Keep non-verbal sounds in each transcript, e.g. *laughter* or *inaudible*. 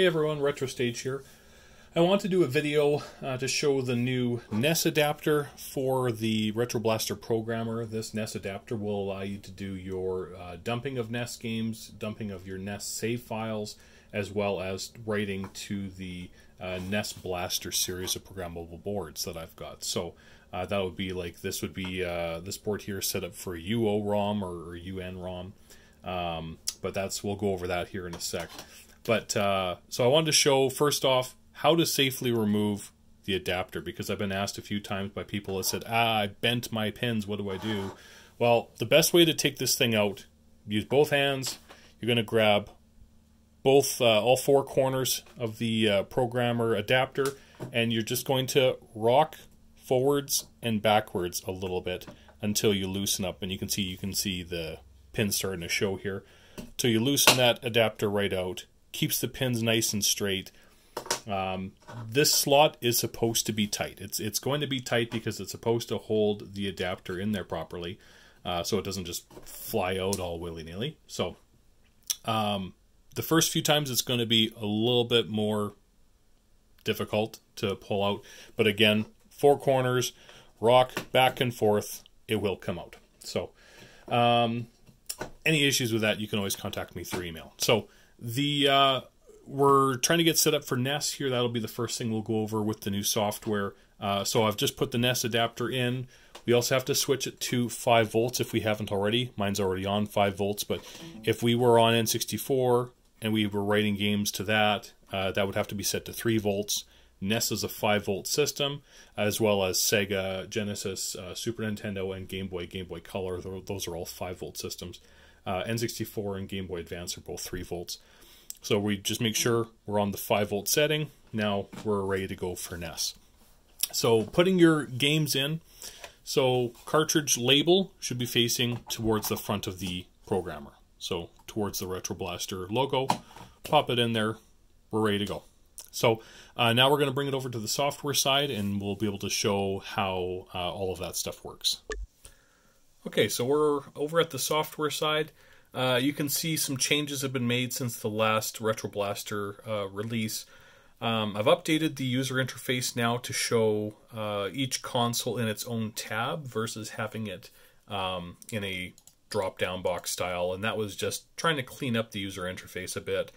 Hey everyone, Retro Stage here. I want to do a video uh, to show the new NES adapter for the Retro Blaster Programmer. This NES adapter will allow you to do your uh, dumping of NES games, dumping of your NES save files, as well as writing to the uh, NES Blaster series of programmable boards that I've got. So uh, that would be like this would be uh, this board here set up for UO ROM or, or UN ROM. Um, but that's we'll go over that here in a sec. But uh, so I wanted to show first off how to safely remove the adapter because I've been asked a few times by people that said, "Ah, I bent my pins. What do I do?" Well, the best way to take this thing out, use both hands. You're going to grab both uh, all four corners of the uh, programmer adapter, and you're just going to rock forwards and backwards a little bit until you loosen up. And you can see you can see the pins starting to show here. So you loosen that adapter right out, keeps the pins nice and straight. Um, this slot is supposed to be tight. It's it's going to be tight because it's supposed to hold the adapter in there properly, uh, so it doesn't just fly out all willy nilly. So, um, the first few times it's going to be a little bit more difficult to pull out, but again, four corners, rock back and forth, it will come out. So, um, any issues with that, you can always contact me through email. So the uh, we're trying to get set up for NES here. That'll be the first thing we'll go over with the new software. Uh, so I've just put the NES adapter in. We also have to switch it to 5 volts if we haven't already. Mine's already on 5 volts, but if we were on N64 and we were writing games to that, uh, that would have to be set to 3 volts. NES is a 5 volt system, as well as Sega, Genesis, uh, Super Nintendo, and Game Boy, Game Boy Color. Those are all 5 volt systems. Uh, N64 and Game Boy Advance are both 3 volts. So we just make sure we're on the 5 volt setting. Now we're ready to go for NES. So putting your games in. So cartridge label should be facing towards the front of the programmer. So towards the Retro Blaster logo. Pop it in there. We're ready to go. So uh, now we're going to bring it over to the software side and we'll be able to show how uh, all of that stuff works. Okay, so we're over at the software side. Uh, you can see some changes have been made since the last Retro Blaster uh, release. Um, I've updated the user interface now to show uh, each console in its own tab versus having it um, in a drop-down box style, and that was just trying to clean up the user interface a bit.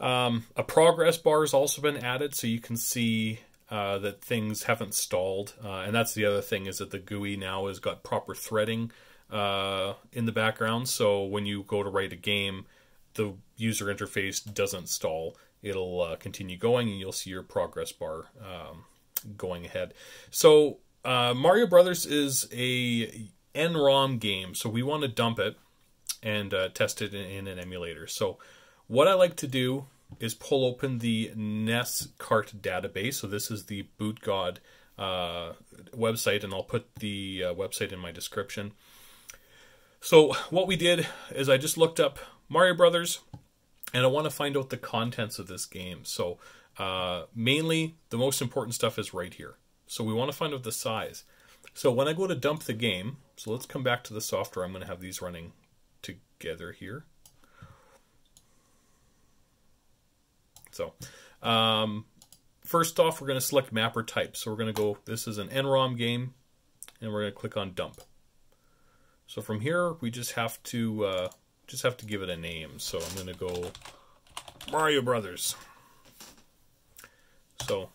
Um, a progress bar has also been added so you can see uh, that things haven't stalled. Uh, and that's the other thing is that the GUI now has got proper threading uh, in the background. So when you go to write a game, the user interface doesn't stall. It'll uh, continue going and you'll see your progress bar um, going ahead. So uh, Mario Brothers is a NROM game. So we want to dump it and uh, test it in, in an emulator. So what I like to do is pull open the NES cart database. So this is the BootGod uh, website, and I'll put the uh, website in my description. So what we did is I just looked up Mario Brothers, and I want to find out the contents of this game. So uh, mainly, the most important stuff is right here. So we want to find out the size. So when I go to dump the game, so let's come back to the software. I'm going to have these running together here. So, um, first off, we're going to select mapper type. So we're going to go, this is an NROM game, and we're going to click on dump. So from here, we just have to uh, just have to give it a name. So I'm going to go Mario Brothers. So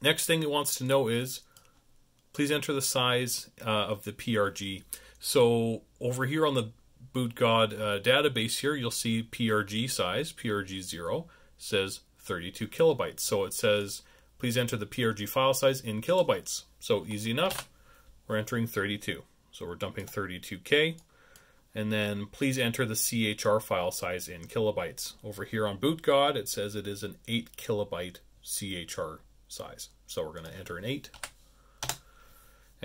next thing it wants to know is, please enter the size uh, of the PRG. So over here on the BootGod uh, database here, you'll see PRG size, PRG 0 says 32 kilobytes. So it says, please enter the PRG file size in kilobytes. So easy enough. We're entering 32. So we're dumping 32K. And then please enter the CHR file size in kilobytes. Over here on BootGod, it says it is an 8 kilobyte CHR size. So we're going to enter an 8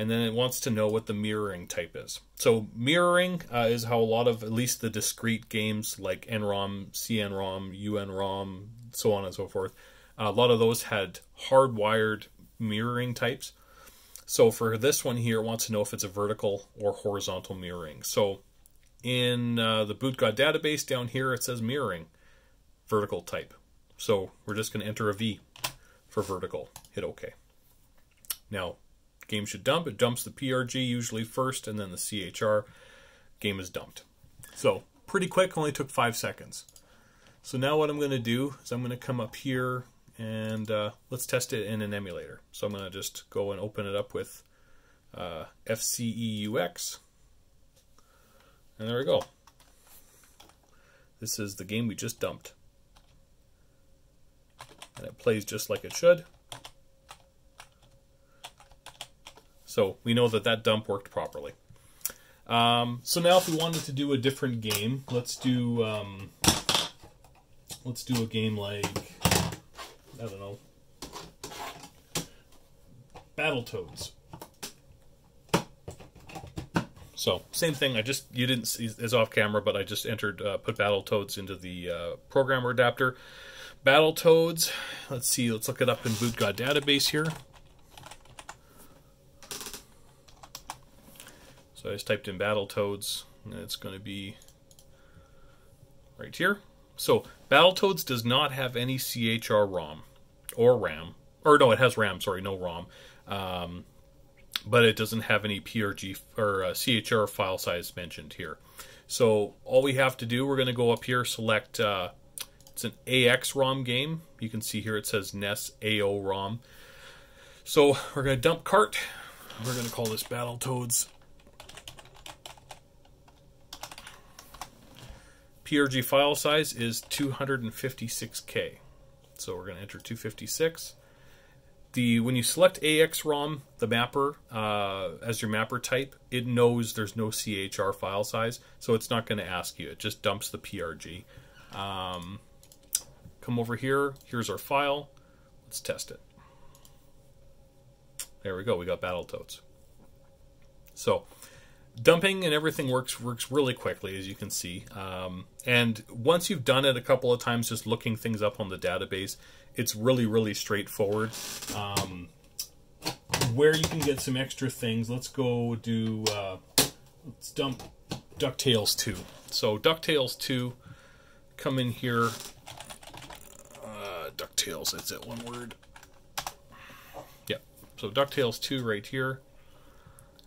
and then it wants to know what the mirroring type is. So mirroring uh, is how a lot of at least the discrete games like NROM, CNROM, UNROM, so on and so forth, uh, a lot of those had hardwired mirroring types. So for this one here, it wants to know if it's a vertical or horizontal mirroring. So in uh, the BootGod database down here, it says mirroring, vertical type. So we're just going to enter a V for vertical. Hit OK. Now, game should dump. It dumps the PRG usually first and then the CHR. Game is dumped. So pretty quick, only took five seconds. So now what I'm going to do is I'm going to come up here and uh, let's test it in an emulator. So I'm going to just go and open it up with uh, FCEUX. And there we go. This is the game we just dumped. And it plays just like it should. So we know that that dump worked properly. Um, so now if we wanted to do a different game, let's do um, let's do a game like I don't know Battletoads. So same thing. I just you didn't see is off camera, but I just entered uh, put Battletoads into the uh, programmer adapter. Battle Battletoads. Let's see. Let's look it up in BootGod database here. So I just typed in Battletoads, and it's going to be right here. So Battletoads does not have any CHR ROM or RAM, or no, it has RAM. Sorry, no ROM, um, but it doesn't have any PRG or uh, CHR file size mentioned here. So all we have to do, we're going to go up here, select. Uh, it's an AX ROM game. You can see here it says NES AO ROM. So we're going to dump cart. We're going to call this Battletoads PRG file size is 256K. So we're going to enter 256. The When you select AX-ROM, the mapper, uh, as your mapper type, it knows there's no CHR file size, so it's not going to ask you. It just dumps the PRG. Um, come over here. Here's our file. Let's test it. There we go. We got Battletoads. So dumping and everything works works really quickly as you can see. Um, and once you've done it a couple of times just looking things up on the database it's really really straightforward. Um, where you can get some extra things let's go do uh, let's dump DuckTales 2 so DuckTales 2 come in here. Uh, DuckTales that's it one word. Yeah so DuckTales 2 right here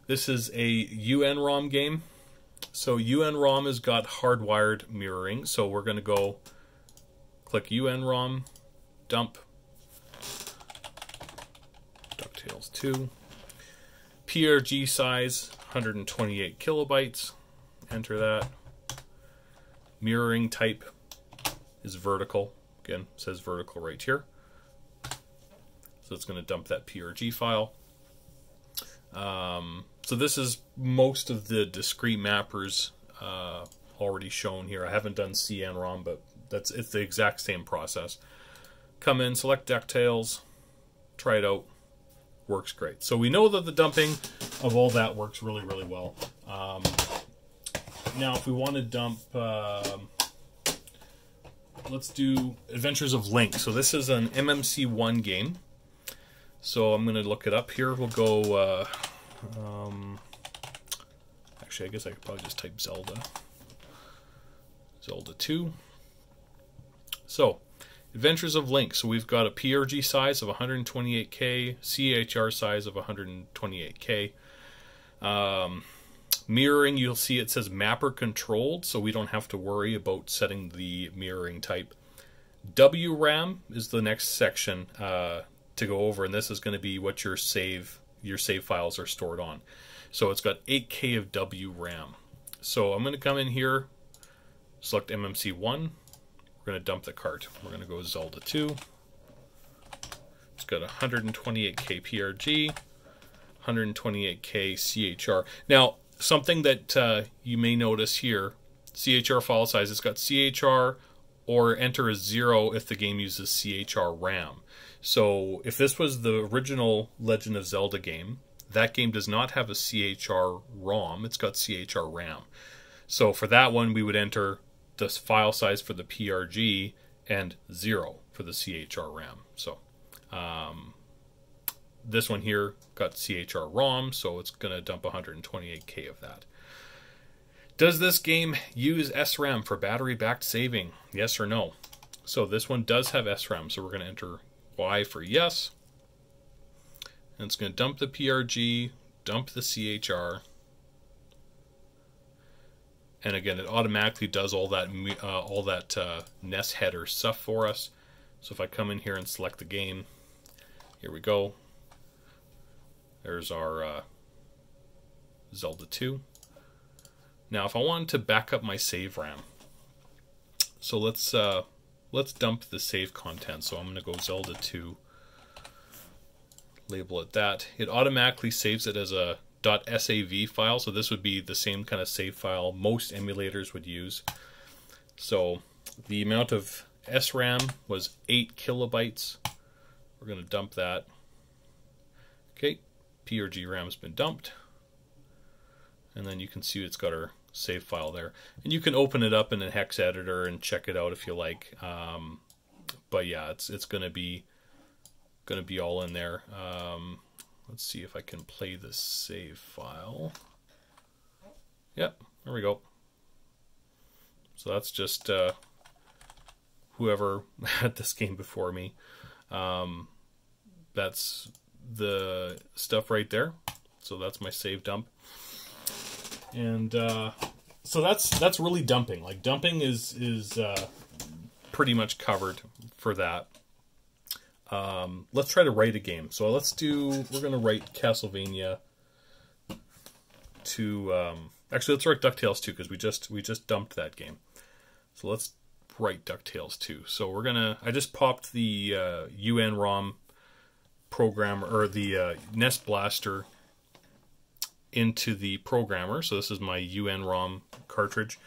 this is a UNROM game. So UNROM has got hardwired mirroring. So we're going to go click UNROM, dump, DuckTales 2. PRG size 128 kilobytes. Enter that. Mirroring type is vertical. Again, says vertical right here. So it's going to dump that PRG file. Um, so this is most of the discrete mappers uh, already shown here. I haven't done CN-ROM, but that's it's the exact same process. Come in, select DuckTales, try it out. Works great. So we know that the dumping of all that works really, really well. Um, now, if we want to dump, uh, let's do Adventures of Link. So this is an MMC1 game. So I'm going to look it up here. We'll go... Uh, um, actually, I guess I could probably just type Zelda. Zelda 2. So, Adventures of Link. So we've got a PRG size of 128K, CHR size of 128K. Um, mirroring, you'll see it says mapper controlled, so we don't have to worry about setting the mirroring type. WRAM is the next section uh, to go over, and this is going to be what your save your save files are stored on. So it's got 8K of W RAM. So I'm going to come in here, select MMC1. We're going to dump the cart. We're going to go Zelda 2. It's got 128K PRG, 128K CHR. Now, something that uh, you may notice here, CHR file size, it's got CHR or enter a zero if the game uses CHR RAM. So if this was the original Legend of Zelda game, that game does not have a CHR ROM, it's got CHR RAM. So for that one, we would enter the file size for the PRG and zero for the CHR RAM. So um, this one here got CHR ROM, so it's going to dump 128K of that. Does this game use SRAM for battery backed saving? Yes or no? So this one does have SRAM, so we're going to enter Y for yes. And it's going to dump the PRG, dump the CHR. And again, it automatically does all that uh, all that uh, NES header stuff for us. So if I come in here and select the game, here we go. There's our uh, Zelda 2. Now, if I wanted to back up my save RAM, so let's uh, let's dump the save content. So I'm going to go Zelda 2, label it that. It automatically saves it as a .sav file, so this would be the same kind of save file most emulators would use. So the amount of SRAM was 8 kilobytes. We're going to dump that. Okay, PRG RAM's been dumped. And then you can see it's got our save file there. And you can open it up in a hex editor and check it out if you like. Um, but yeah, it's it's to be to be all in there. Um, let's see if I can play the save file. Yep, there we go. So that's just uh, whoever *laughs* had this game before me. Um, that's the stuff right there. So that's my save dump. And uh, so that's that's really dumping. Like dumping is is uh, pretty much covered for that. Um, let's try to write a game. So let's do. We're gonna write Castlevania. To um, actually, let's write DuckTales 2 because we just we just dumped that game. So let's write DuckTales 2. So we're gonna. I just popped the uh, UN ROM programmer or the uh, NES Blaster into the programmer. So this is my UN ROM cartridge.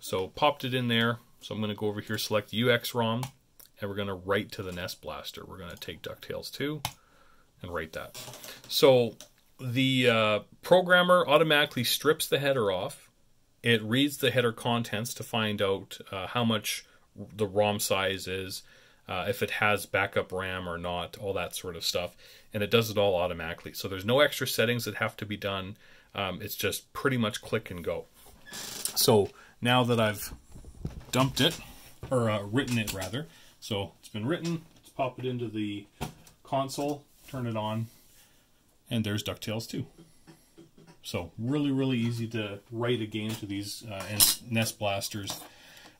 So popped it in there. So I'm going to go over here, select UX ROM, and we're going to write to the NES Blaster. We're going to take DuckTales 2 and write that. So the uh, programmer automatically strips the header off. It reads the header contents to find out uh, how much the ROM size is, uh, if it has backup RAM or not, all that sort of stuff. And it does it all automatically. So there's no extra settings that have to be done. Um, it's just pretty much click and go. So now that I've dumped it, or uh, written it rather, so it's been written, let's pop it into the console, turn it on, and there's DuckTales 2. So really, really easy to write a game to these uh, NES blasters.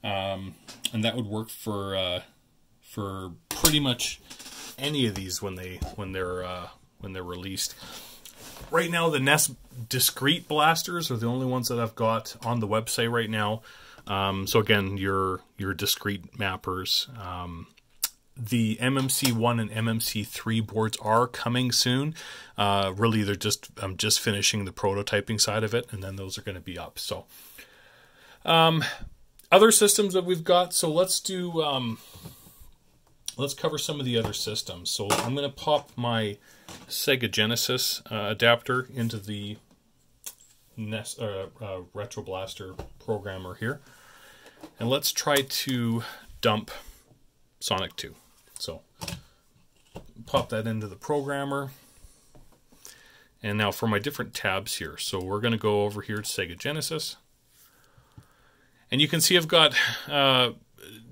Um, and that would work for uh, for pretty much any of these when they when they're uh, when they're released. Right now, the NES discrete blasters are the only ones that I've got on the website right now. Um, so again, your your discrete mappers. Um, the MMC1 and MMC3 boards are coming soon. Uh, really, they're just I'm just finishing the prototyping side of it, and then those are going to be up. So, um, other systems that we've got. So let's do um, let's cover some of the other systems. So I'm going to pop my Sega Genesis uh, adapter into the NES, uh, uh, Retro Blaster programmer here. And let's try to dump Sonic 2. So pop that into the programmer. And now for my different tabs here. So we're going to go over here to Sega Genesis. And you can see I've got, uh,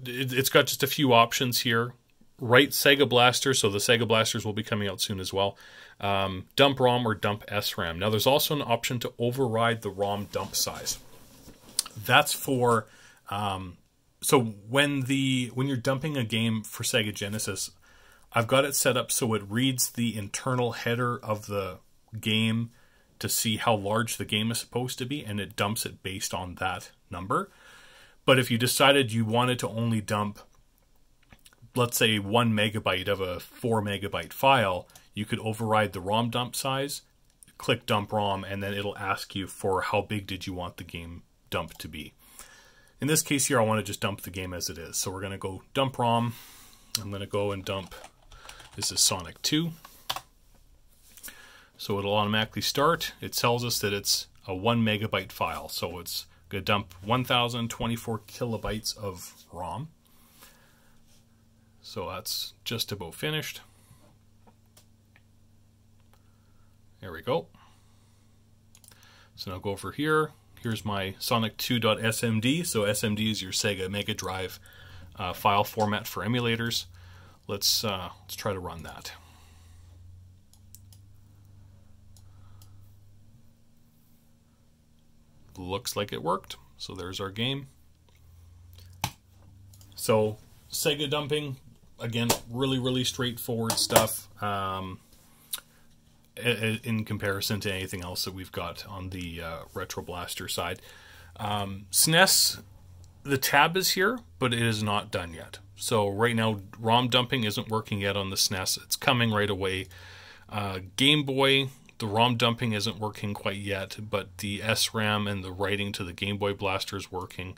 it's got just a few options here write Sega Blaster, so the Sega Blasters will be coming out soon as well. Um, dump ROM or dump SRAM. Now there's also an option to override the ROM dump size. That's for um, so when the when you're dumping a game for Sega Genesis, I've got it set up so it reads the internal header of the game to see how large the game is supposed to be, and it dumps it based on that number. But if you decided you wanted to only dump let's say one megabyte of a four megabyte file, you could override the ROM dump size, click dump ROM, and then it'll ask you for how big did you want the game dump to be. In this case here, I want to just dump the game as it is. So we're going to go dump ROM. I'm going to go and dump, this is Sonic 2. So it'll automatically start. It tells us that it's a one megabyte file. So it's going to dump 1024 kilobytes of ROM. So that's just about finished. There we go. So now go over here. Here's my Sonic2.smd. So SMD is your Sega Mega Drive uh, file format for emulators. Let's uh, let's try to run that. Looks like it worked. So there's our game. So Sega dumping, again, really really straightforward stuff. Um, in comparison to anything else that we've got on the uh, Retro Blaster side. Um, SNES, the tab is here, but it is not done yet. So right now, ROM dumping isn't working yet on the SNES. It's coming right away. Uh, Game Boy, the ROM dumping isn't working quite yet, but the SRAM and the writing to the Game Boy Blaster is working.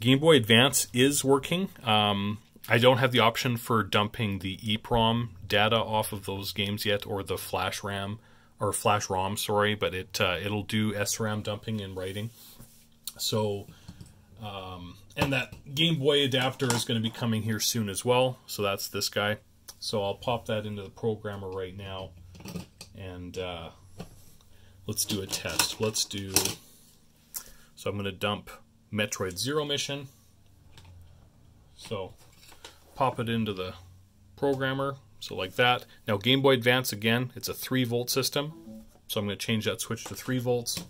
Game Boy Advance is working. Um, I don't have the option for dumping the EEPROM data off of those games yet, or the Flash RAM or Flash ROM, sorry, but it uh, it'll do SRAM dumping and writing. So, um, and that Game Boy adapter is going to be coming here soon as well. So that's this guy. So I'll pop that into the programmer right now, and uh, let's do a test. Let's do. So I'm going to dump Metroid Zero Mission. So pop it into the programmer, so like that. Now Game Boy Advance again, it's a 3 volt system, so I'm going to change that switch to 3 volts.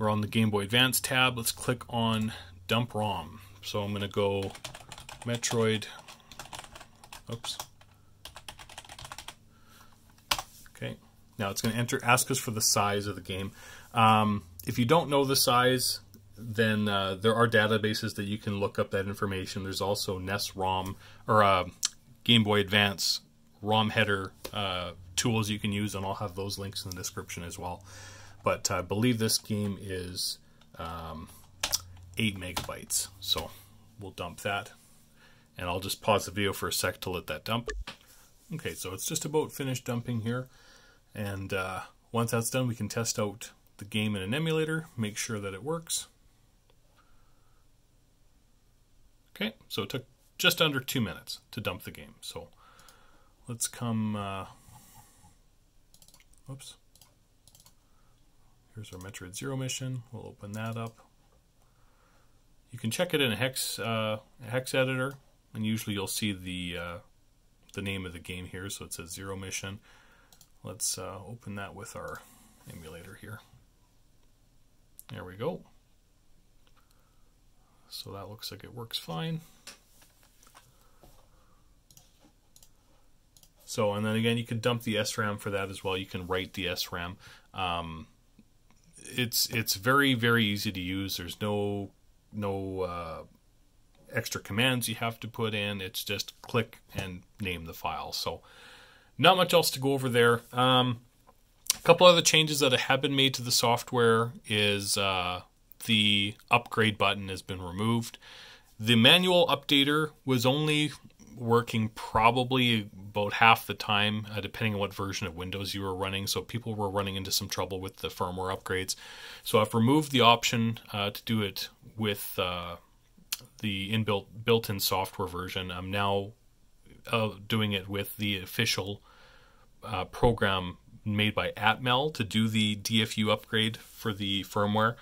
We're on the Game Boy Advance tab. Let's click on Dump ROM. So I'm going to go Metroid. Oops. Okay. Now it's going to enter, ask us for the size of the game. Um, if you don't know the size, then uh, there are databases that you can look up that information. There's also NES ROM or uh, Game Boy Advance ROM header uh, tools you can use, and I'll have those links in the description as well. But I believe this game is um, 8 megabytes, so we'll dump that. And I'll just pause the video for a sec to let that dump. Okay, so it's just about finished dumping here. And uh, once that's done, we can test out the game in an emulator, make sure that it works. Okay, so it took just under two minutes to dump the game. So let's come, uh, oops. Here's our Metroid Zero mission. We'll open that up. You can check it in a hex uh, a hex editor, and usually you'll see the uh, the name of the game here. So it says Zero Mission. Let's uh, open that with our emulator here. There we go. So that looks like it works fine. So, and then again, you can dump the SRAM for that as well. You can write the SRAM. Um, it's it's very very easy to use. There's no no uh, extra commands you have to put in. It's just click and name the file. So, not much else to go over there. Um, a couple other changes that have been made to the software is uh, the upgrade button has been removed. The manual updater was only working probably about half the time, uh, depending on what version of Windows you were running. So people were running into some trouble with the firmware upgrades. So I've removed the option uh, to do it with uh, the inbuilt built-in software version. I'm now uh, doing it with the official uh, program made by Atmel to do the DFU upgrade for the firmware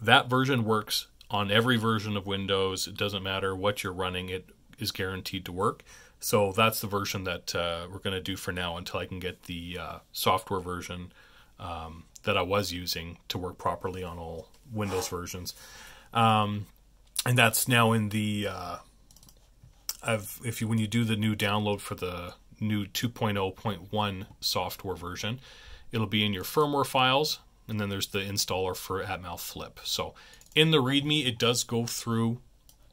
that version works on every version of Windows. It doesn't matter what you're running, it is guaranteed to work. So that's the version that uh, we're going to do for now until I can get the uh, software version um, that I was using to work properly on all Windows versions. Um, and that's now in the uh, I've if you when you do the new download for the new 2.0.1 software version, it'll be in your firmware files and then there's the installer for Atmel Flip. So in the README, it does go through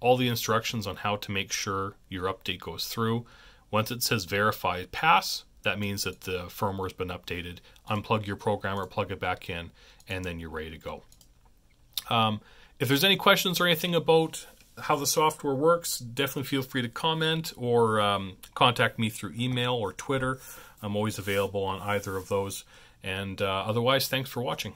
all the instructions on how to make sure your update goes through. Once it says verify pass, that means that the firmware has been updated. Unplug your programmer, plug it back in, and then you're ready to go. Um, if there's any questions or anything about how the software works, definitely feel free to comment or um, contact me through email or Twitter. I'm always available on either of those. And uh, otherwise, thanks for watching.